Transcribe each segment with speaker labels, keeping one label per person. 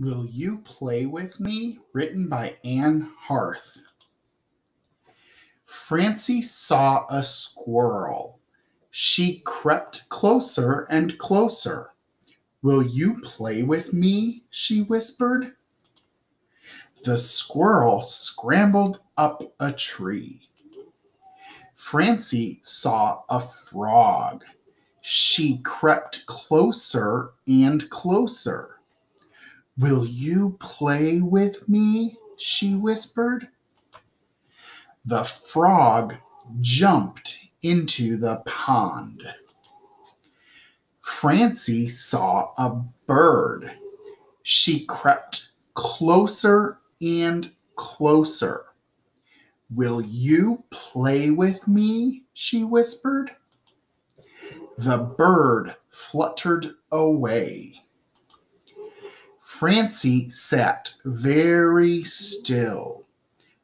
Speaker 1: Will You Play With Me? Written by Anne Harth. Francie saw a squirrel. She crept closer and closer. Will you play with me? she whispered. The squirrel scrambled up a tree. Francie saw a frog. She crept closer and closer. Will you play with me? she whispered. The frog jumped into the pond. Francie saw a bird. She crept closer and closer. Will you play with me? she whispered. The bird fluttered away. Francie sat very still.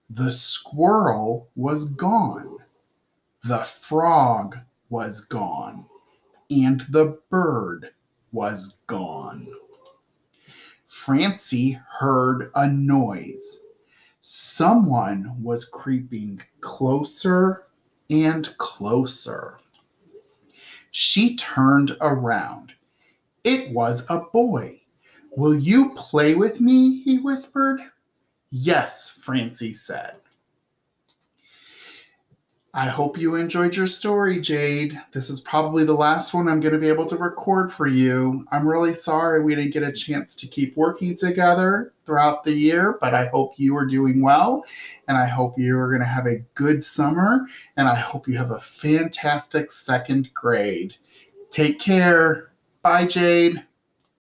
Speaker 1: The squirrel was gone. The frog was gone. And the bird was gone. Francie heard a noise. Someone was creeping closer and closer. She turned around. It was a boy. Will you play with me? he whispered. Yes, Francie said. I hope you enjoyed your story, Jade. This is probably the last one I'm going to be able to record for you. I'm really sorry we didn't get a chance to keep working together throughout the year, but I hope you are doing well and I hope you are going to have a good summer and I hope you have a fantastic second grade. Take care. Bye, Jade.